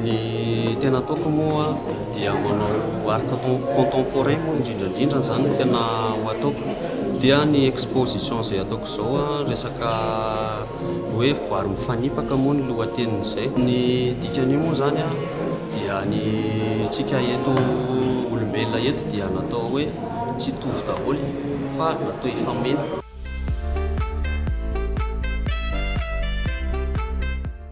Ny tena ataoko moa dia manao art contemporain moa indrindra indrindra izany no tena ho ataoko. Dia ny exposition izay ataoko izao resaka hoe vary mifanipaka moa ny lohatenin'izay. Ny dikan'io moa izany dia ny antsika eto olombelona eto dia natao hoe tsy hitovy daholo fa natao hifameno.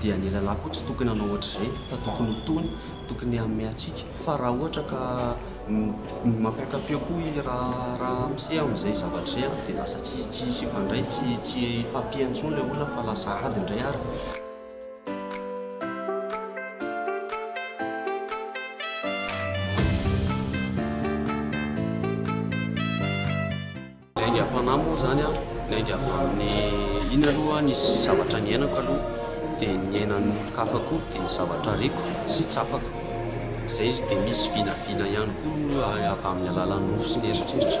dia ny lehilahy koa tsy tokony hanao ohatr'izay fa tokony ho tony, tokony hanome hatsiaka fa raha ohatra ka mampiaka-peo koa i Ramose amin'izay zavatra izay ary dia lasa tsy tsy hisy hifandray, tsy tsy hifampihaino intsony ilay olona fa lasa ady indray ary. Ny aingam-panahy moa izany an, ny aingam-panahy, iny aloha ny zavatra niainako aloha, dia ny niainan'ny olon-kafa koa, dia ny zavatra reko sy tsapako, izay izy, dia misy vinavina ihany koa avy amin'ny alalan'ny nofo sy ny eritreritra.